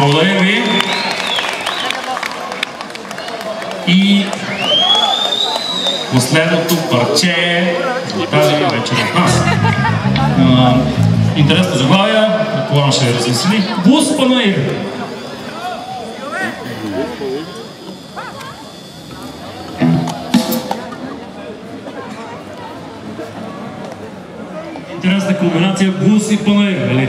Благодаря ви. И последното парче за тази вечер от нас. А, Интересно заглавия, предполагам ще ви размисли. Бус Панаир. Интересна комбинация Бус и Панаир, нали?